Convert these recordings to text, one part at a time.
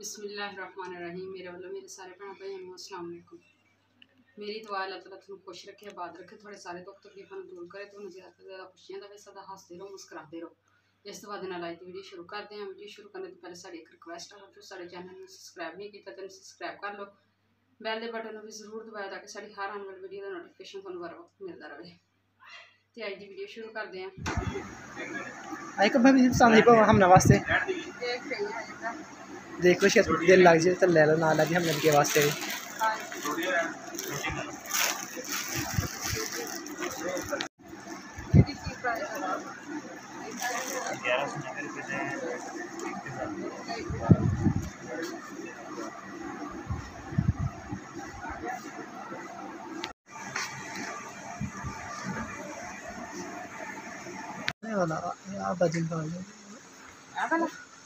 बिसमीम मेरे वालों मेरे सारे भैन भाई अम्मू असलकुम मेरी दुआ अल्लाह तला थोड़ा खुश रखे आबाद रखे थोड़े सारे दुख तकलीफों दूर करे तो ज़्यादा से ज़्यादा खुशियाँ दे सदा हँसते रहो मुस्कुराते रहो। इस तो बाद अज की वीडियो शुरू करते हैं वीडियो शुरू करने तो पहले साड़ी एक रिक्वेस्ट है जो सारे चैनल में सबसक्राइब नहीं किया तो सबसक्राइब कर लो। बैल के बटन भी ज़रूर दबाया ताकि साड़ी हर आने वाली वीडियो का नोटिफिकेशन थोड़ा बार वक्त मिलता रहे तो अज की वीडियो शुरू करते हैं आई को मैं भी पसंद नहीं हम नवास्ते ਪਸੰਦ ਪਾ ਹਮਨਾ ਵਾਸਤੇ ਦੇਖ ਰਹੀ ਹਾਂ ਦੇਖ ਲਓ ਸ਼ਾਇਦ ਦਿਲ ਲੱਗ ਜਾਏ ਤਾਂ ਲੈ ਲਓ ਨਾਲ ਲੱਗੇ ਹਮਨੇ ਕੇ ਵਾਸਤੇ ਵੀ ਇਹਦੀ ਕੀ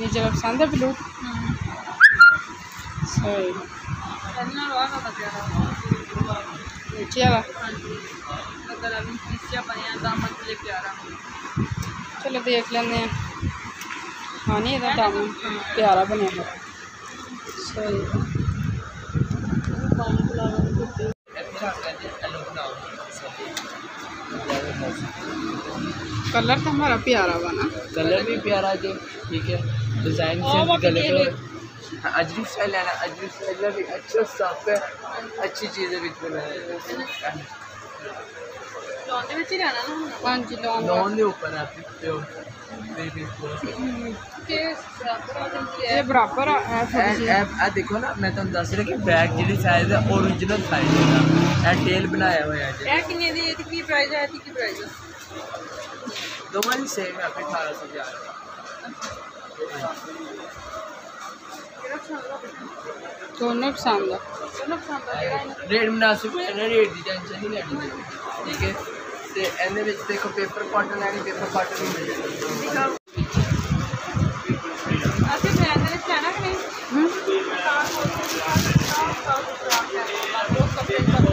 ये जगह पसंद है ब्लू चलो देख लेने हाँ नहीं, इधर दामन प्यारा बने सही। कलर तो हमारा प्यारा बना। कलर भी प्यारा जो, ठीक है। डिज़ाइन से हाँ, अजीब स्टाइल है ना अजीब स्टाइल में भी अच्छा साफ़ है अच्छी चीज़ें भी इसमें लॉन के ऊपर आप लिखते हो। ये बराबर है देखो ना मैं तुम दस रहा कि बैग जी साइज़ है ओरिजिनल साइज़ है टेल बनाया हुआ है किन्ने दी प्राइस है की प्राइस दोनों सेम है अठारह सौ ਜਿਹੜਾ ਇਹਨਾਂ ਰੇਟ ਮੁਨਾਸਿਬ ਹੈ ਨਾ ਰੇਟ ਦੀ ਟੈਨਸ਼ਨ ਨਹੀਂ ਲੈਣੀ ਜੀ ਠੀਕ ਹੈ ਤੇ ਇਹਦੇ ਵਿੱਚ ਦੇਖੋ ਪੇਪਰ ਕਾਟਨ ਲੈਣੀ ਪੇਪਰ ਕਾਟਨ ਹੀ ਮਿਲ ਜਾਏਗਾ ਅਸੀਂ ਬ੍ਰਾਂਡ ਦੇ ਵਿੱਚ ਲੈਣਾ ਕਿ ਨਹੀਂ ਇਹ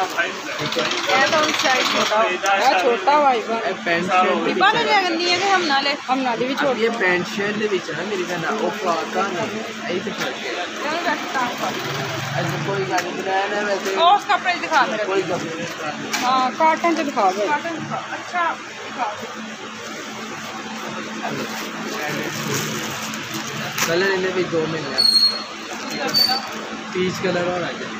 ਤਾਂ ਸਾਈਜ਼ ਛੋਟਾ ये छोटा वाइब है ਇਹ ਪੈਂਟ ਸ਼ਰਟ ਦੇ ਬਾਹਰ ਲੈ ਗੰਦੀ ਹੈ ਕਿ ਹਮ ਨਾਲੇ हम नाली भी ਛੋਟੀ ਇਹ ਪੈਂਟ ਸ਼ਰਟ ਦੇ ਵਿੱਚ ਨਾ ਮੇਰੀ ਭੈਣ ਉਹ ਫਰਾਕਾਂ ਨਹੀਂ ਇਹ ਤੇ ਫਰਕ ਹੈ ਇਹਨੂੰ ਰੱਖ ਤਾਂ ਐਸਾ ਕੋਈ ਗੱਲ ਨਹੀਂ ਬਣਾਇਆ ਨਾ ਵੈਸੇ ਉਹ ਉਸ ਕੱਪੜੇ 'ਚ ਦਿਖਾ ਮੇਰੇ ਕੋਈ ਗੱਲ ਨਹੀਂ हाँ कॉटन से दिखा दो ਕਾਟਨ ਦਿਖਾ ਅੱਛਾ ਦਿਖਾ ਕਲਰ ਇਹਦੇ ਵਿੱਚ ਦੋ ਮਿਲਨੇ ਆ ਪੀਚ ਕਲਰ ਹੋਰ ਆ ਗਿਆ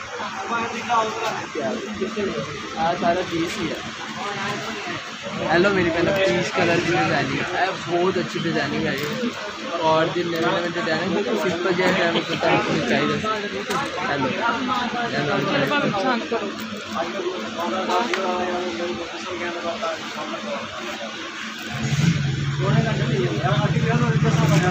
सारा पीस ही है हेलो मेरी पहले पीस कलर की डिज़ाइनिंग है। बहुत अच्छी डिज़ाइनिंग है ये। और जो नवे नवे डिज़ाइन है वो सिंपल जो है मैं पता है। चाहिए हेलो हेलो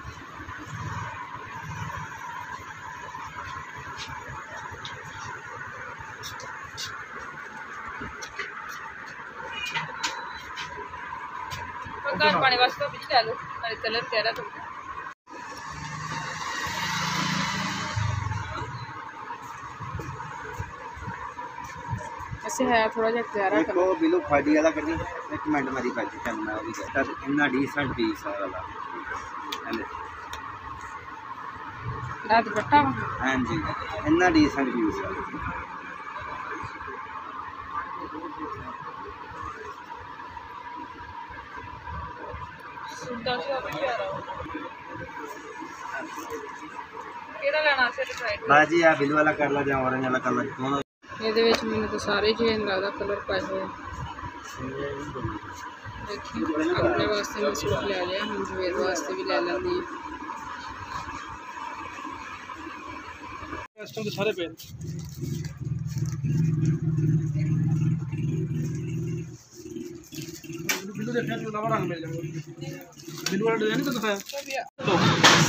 ਘਰ ਪਾਣੇ ਵਾਸਤੇ ਤਾਂ ਬੀਜੀ ਲੈ ਲਓ ਨਾਲੇ ਕਲਰ ਪਿਆਰਾ ਤੁਹਾਡਾ ਐਸੇ ਹੈ ਥੋੜਾ ਜਿਹਾ ਪਿਆਰਾ ਇੱਕ ਉਹ ਬਿਲੂ ਖਾਦੀ ਵਾਲਾ ਕੱਢੀ ਇੱਕ ਮਿੰਟ ਮਾਰੀ ਭਾਜੀ ਚੱਲ ਮੈਂ ਉਹ ਵੀ ਕਰ ਇੰਨਾ ਡੀਸੈਂਟ ਪੀਸ ਆ ਵਾਲਾ। ਹਲੇ ਰਾਤ ਬੱਟਾ ਵਾ। ਹਾਂਜੀ ਇੰਨਾ ਡੀਸੈਂਟ ਪੀਸ ਆ। ਬਾਜੀ ਆ ਬਿਲੂ ਵਾਲਾ ਕਰ ਲਾ ਜਾਂ orange ਵਾਲਾ ਕਰ ਲਾ ਦੋਨੋਂ ਇਹਦੇ ਵਿੱਚ ਮੈਨੂੰ ਤਾਂ ਸਾਰੇ ਚੇਂਜ ਲੱਗਦਾ ਕਲਰ ਪਾਏ ਹੋਏ ਆ। ਦੇਖੀ ਆਪਣੇ ਵਾਸਤੇ ਮੈਂ ਸੂਟ ਲੈ ਲਿਆ ਹੁਣ ਜਵੇਰ ਵਾਸਤੇ ਵੀ ਲੈ ਲੈਂਦੀ ਹਾਂ ਇਸ ਟਾਈਮ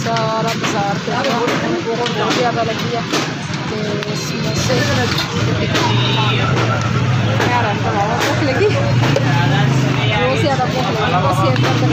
सारा भूख लगी बहुत ज़्यादा भूख लगी बस ये करके